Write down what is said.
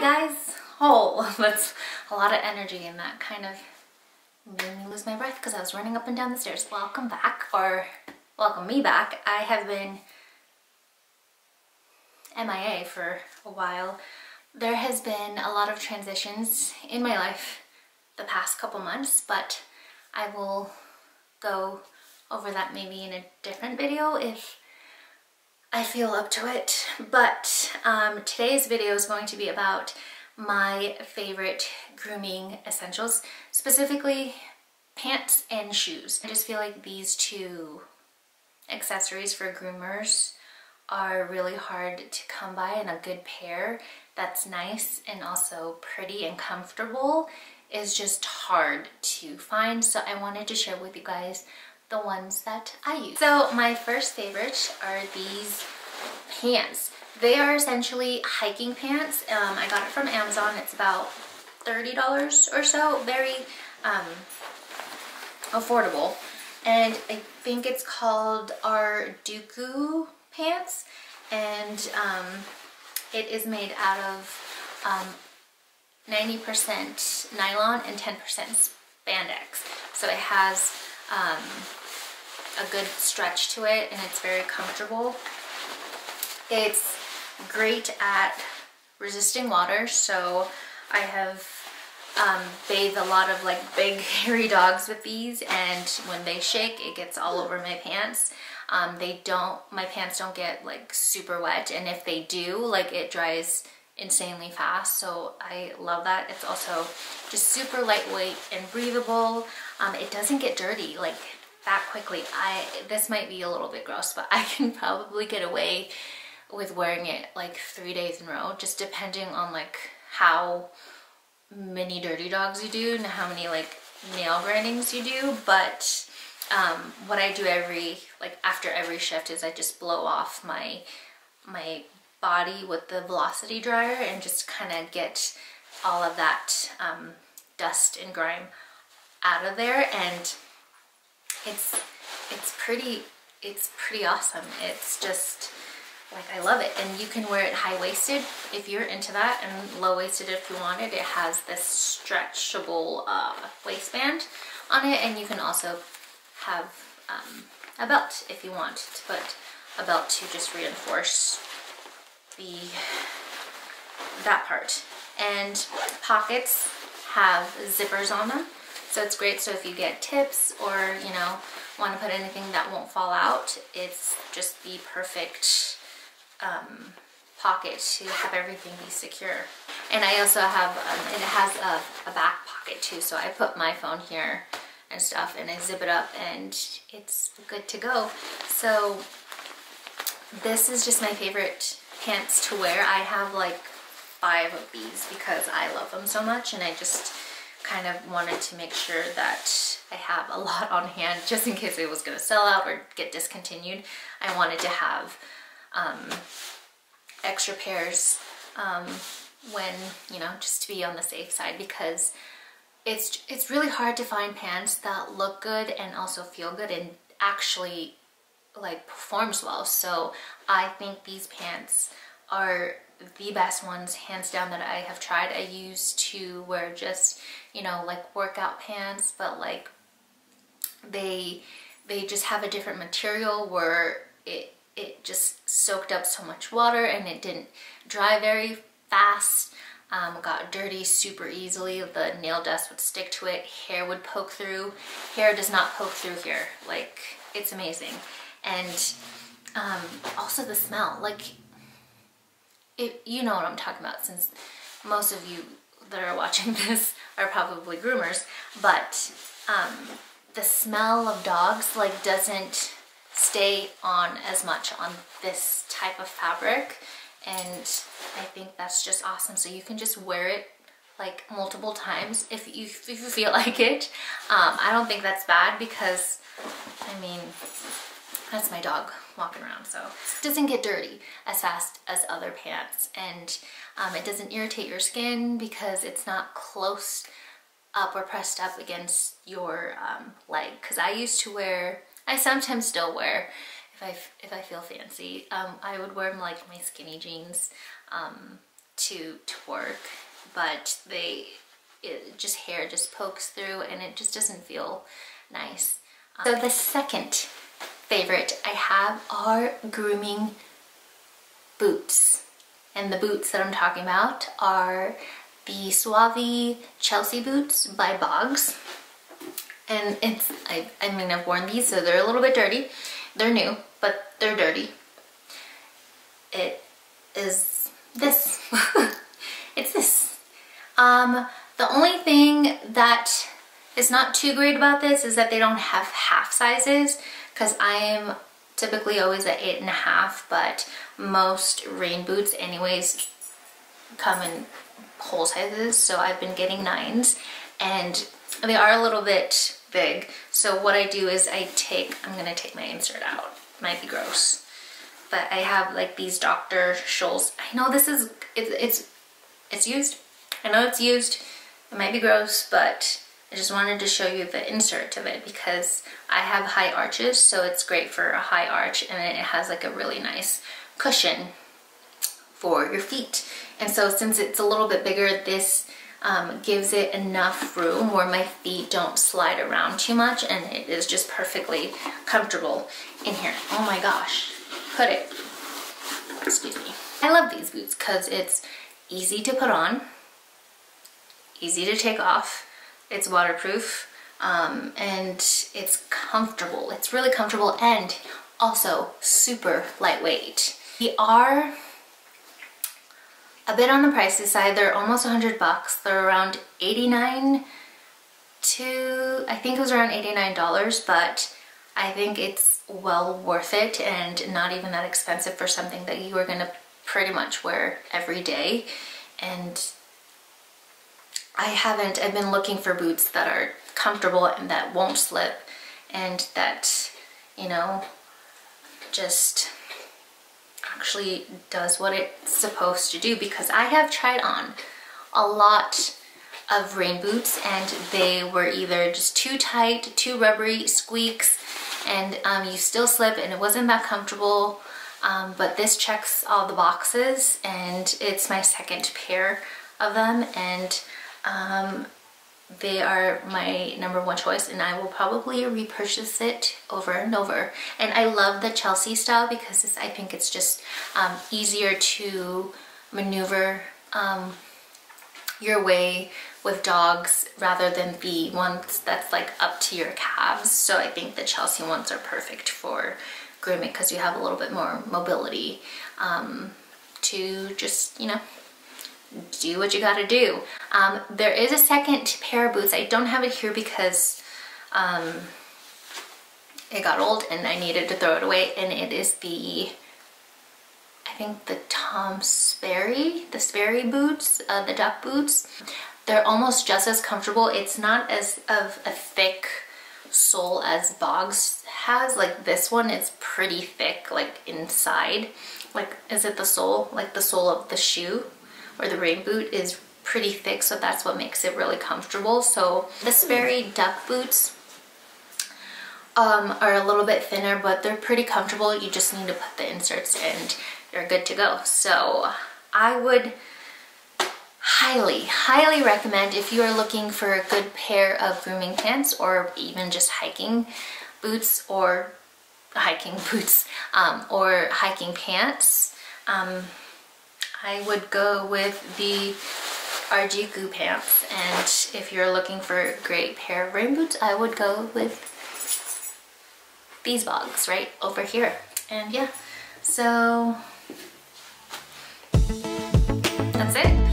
Guys! Oh, that's a lot of energy and that kind of made me lose my breath because I was running up and down the stairs. Welcome back, or welcome me back. I have been MIA for a while. There has been a lot of transitions in my life the past couple months, but I will go over that maybe in a different video if I feel up to it. But um, today's video is going to be about my favorite grooming essentials, specifically pants and shoes. I just feel like these two accessories for groomers are really hard to come by and a good pair that's nice and also pretty and comfortable is just hard to find. So I wanted to share with you guys the ones that I use. So my first favorites are these pants. They are essentially hiking pants. Um, I got it from Amazon. It's about $30 or so. Very um, affordable. And I think it's called Rdruko pants. And um, it is made out of 90% um, nylon and 10% spandex. So it has um, a good stretch to it and it's very comfortable. It's great at resisting water, so I have um, bathed a lot of like big hairy dogs with these and when they shake it gets all over my pants. Um, they don't, my pants don't get like super wet and if they do, like it dries insanely fast so I love that. It's also just super lightweight and breathable. Um, it doesn't get dirty like that quickly. I This might be a little bit gross but I can probably get away with wearing it like three days in a row, just depending on like how many dirty dogs you do and how many like nail grindings you do. But um, what I do every, like after every shift is I just blow off my, my body with the velocity dryer and just kind of get all of that um, dust and grime out of there and it's it's pretty it's pretty awesome. It's just like I love it. And you can wear it high-waisted if you're into that and low-waisted if you want it. It has this stretchable uh, waistband on it. And you can also have um, a belt if you want to put a belt to just reinforce the that part. And pockets have zippers on them so it's great so if you get tips or you know want to put anything that won't fall out it's just the perfect um, pocket to have everything be secure. And I also have, um, it has a, a back pocket too, so I put my phone here and stuff and I zip it up and it's good to go. So this is just my favorite pants to wear. I have like five of these because I love them so much and I just kind of wanted to make sure that I have a lot on hand just in case it was going to sell out or get discontinued. I wanted to have um, extra pairs um, when, you know, just to be on the safe side because it's, it's really hard to find pants that look good and also feel good and actually like performs well. So I think these pants are the best ones hands down that I have tried. I used to wear just, you know, like workout pants, but like they they just have a different material where it it just soaked up so much water and it didn't dry very fast. Um, got dirty super easily. The nail dust would stick to it. Hair would poke through. Hair does not poke through here. Like, it's amazing. And um, also the smell. Like, it, you know what I'm talking about since most of you that are watching this are probably groomers. But um, the smell of dogs, like, doesn't stay on as much on this type of fabric and I think that's just awesome so you can just wear it like multiple times if you, if you feel like it um, I don't think that's bad because I mean that's my dog walking around so it doesn't get dirty as fast as other pants and um, it doesn't irritate your skin because it's not close up or pressed up against your um, leg because I used to wear I sometimes still wear if I, if I feel fancy. Um, I would wear like my skinny jeans um, to, to work, but they, it just hair just pokes through and it just doesn't feel nice. So the second favorite I have are grooming boots. And the boots that I'm talking about are the Suave Chelsea boots by Bogs. And it's, I, I mean, I've worn these, so they're a little bit dirty. They're new, but they're dirty. It is this. it's this. Um, the only thing that is not too great about this is that they don't have half sizes because I am typically always at eight and a half, but most rain boots anyways come in whole sizes. So I've been getting nines and they are a little bit big. So what I do is I take, I'm gonna take my insert out. Might be gross. But I have like these Dr. Scholl's. I know this is, it, it's, it's used. I know it's used. It might be gross, but I just wanted to show you the insert of it because I have high arches, so it's great for a high arch and it has like a really nice cushion for your feet. And so since it's a little bit bigger, this um, gives it enough room where my feet don't slide around too much and it is just perfectly comfortable in here. Oh my gosh, put it, excuse me. I love these boots because it's easy to put on, easy to take off, it's waterproof um, and it's comfortable. It's really comfortable and also super lightweight. They are a bit on the pricey side. They're almost 100 bucks. They're around 89 to, I think it was around $89, but I think it's well worth it and not even that expensive for something that you are gonna pretty much wear every day. And I haven't, I've been looking for boots that are comfortable and that won't slip and that, you know, just actually does what it's supposed to do because I have tried on a lot of rain boots and they were either just too tight, too rubbery, squeaks, and um, you still slip and it wasn't that comfortable. Um, but this checks all the boxes and it's my second pair of them and um, they are my number one choice and I will probably repurchase it over and over. And I love the Chelsea style because I think it's just um, easier to maneuver um, your way with dogs rather than the ones that's like up to your calves. So I think the Chelsea ones are perfect for grooming because you have a little bit more mobility um, to just, you know, do what you gotta do. Um, there is a second pair of boots. I don't have it here because um, it got old and I needed to throw it away and it is the, I think the Tom Sperry, the Sperry boots, uh, the duck boots. They're almost just as comfortable. It's not as of a thick sole as Bogs has. Like this one is pretty thick, like inside. Like, is it the sole? Like the sole of the shoe? Or the rain boot is pretty thick so that's what makes it really comfortable. So the Sperry duck boots um, are a little bit thinner but they're pretty comfortable. You just need to put the inserts and you're good to go. So I would highly, highly recommend if you are looking for a good pair of grooming pants or even just hiking boots or hiking boots um, or hiking pants. Um, I would go with the RG pants. And if you're looking for a great pair of rain boots I would go with these bogs right over here. And yeah so that's it